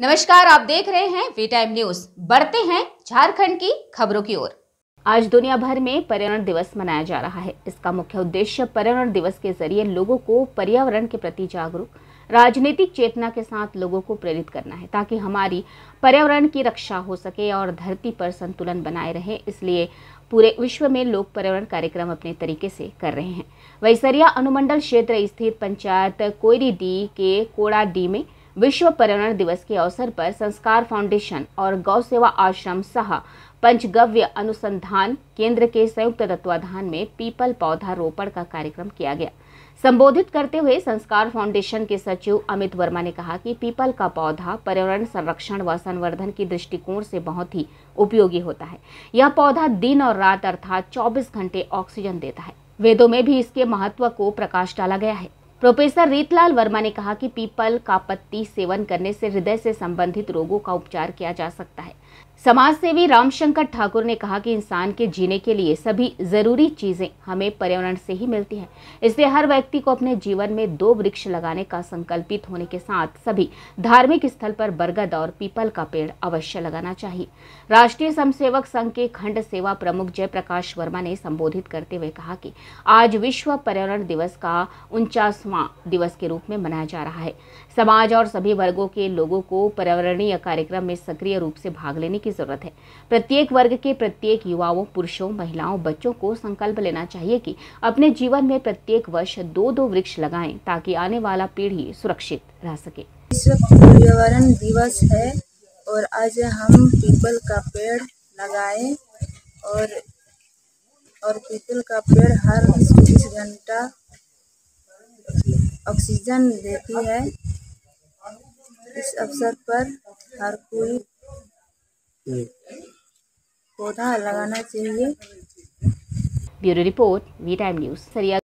नमस्कार, आप देख रहे हैं वी टाइम न्यूज़ बढ़ते हैं झारखंड की खबरों की ओर। आज दुनिया भर में पर्यावरण दिवस मनाया जा रहा है। इसका मुख्य उद्देश्य पर्यावरण दिवस के ज़रिए लोगों को पर्यावरण के प्रति जागरूक, राजनीतिक चेतना के साथ लोगों को प्रेरित करना है, ताकि हमारी पर्यावरण की रक्षा हो सके और धरती पर संतुलन बनाए रहे। इसलिए पूरे विश्व में लोग पर्यावरण कार्यक्रम अपने तरीके से कर रहे हैं। वैसरिया अनुमंडल क्षेत्र स्थित पंचायत कोयरी डी के कोड़ा डी में विश्व पर्यावरण दिवस के अवसर पर संस्कार फाउंडेशन और गौ सेवा आश्रम सह पंचगव्य अनुसंधान केंद्र के संयुक्त तत्वाधान में पीपल पौधा रोपण का कार्यक्रम किया गया। संबोधित करते हुए संस्कार फाउंडेशन के सचिव अमित वर्मा ने कहा कि पीपल का पौधा पर्यावरण संरक्षण व संवर्धन की दृष्टिकोण से बहुत ही उपयोगी होता है। यह पौधा दिन और रात अर्थात 24 घंटे ऑक्सीजन देता है। वेदों में भी इसके महत्व को प्रकाश डाला गया है। प्रोफेसर रीतलाल वर्मा ने कहा कि पीपल का पत्ती सेवन करने से हृदय से संबंधित रोगों का उपचार किया जा सकता है। समाज सेवी रामशंकर ठाकुर ने कहा कि इंसान के जीने के लिए सभी ज़रूरी चीज़ें हमें पर्यावरण से ही मिलती हैं। इसलिए हर व्यक्ति को अपने जीवन में दो वृक्ष लगाने का संकल्पित होने के साथ सभी धार्मिक स्थल पर बरगद और पीपल का पेड़ अवश्य लगाना चाहिए। राष्ट्रीय स्वयंसेवक संघ के खंड सेवा प्रमुख जयप्रकाश वर्मा ने संबोधित करते हुए कहा कि आज विश्व पर्यावरण दिवस का उनचासवां दिवस के रूप में मनाया जा रहा है। समाज और सभी वर्गों के लोगों को पर्यावरणीय कार्यक्रम में सक्रिय रूप से भाग लेने की ज़रूरत है। प्रत्येक वर्ग के प्रत्येक युवाओं, पुरुषों, महिलाओं, बच्चों को संकल्प लेना चाहिए कि अपने जीवन में प्रत्येक वर्ष दो दो वृक्ष लगाएँ ताकि आने वाला पीढ़ी सुरक्षित रह सके। पर्यावरण दिवस है और आज हम पीपल का पेड़ लगाए और और पीपल का पेड़ हर चौबीस घंटा ऑक्सीजन देती है। इस अवसर पर हर कोई पौधा लगाना चाहिए। Bureau report, V time news, Sariya